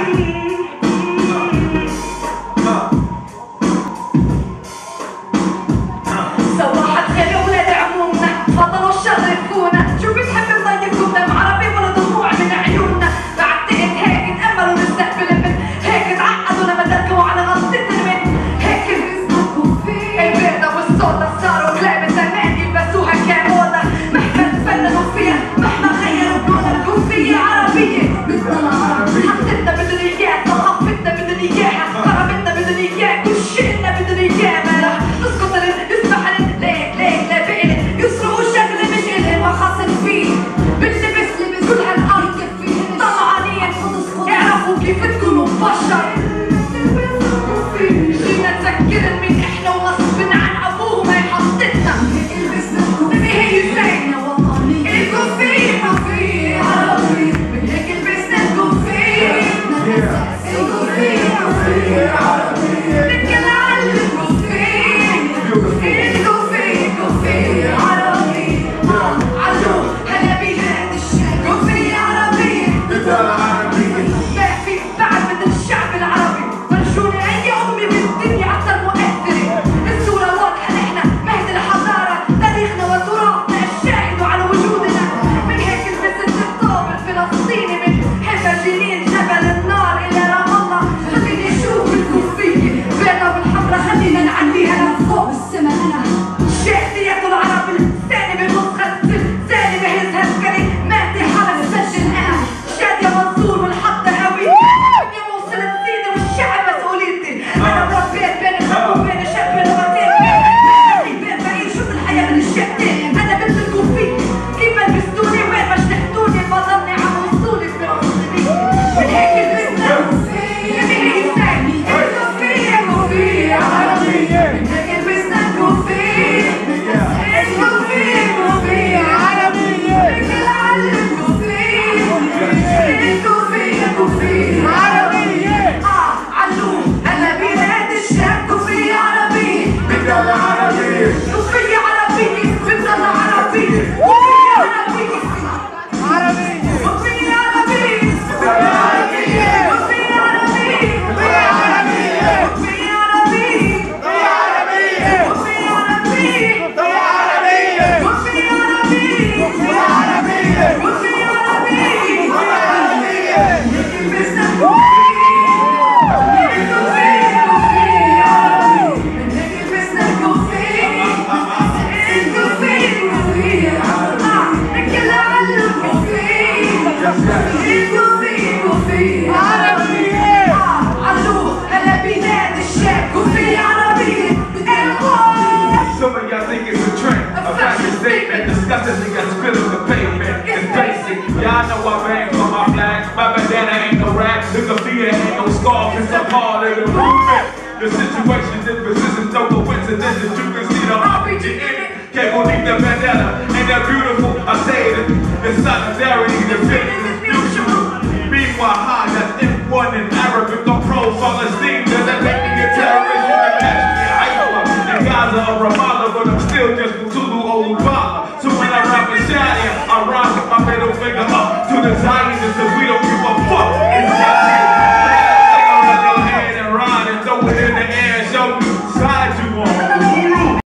Bye. disgustingly got spillers of pavement. It's basic. Y'all know I bang for my flag. My bandana ain't no rag. Look up ain't no scarf. It's a part of the movement. The situation's in position, no coincidence that you can see the RPG in it. Can't believe the bandana. and that beautiful? I say it. It's not cause they.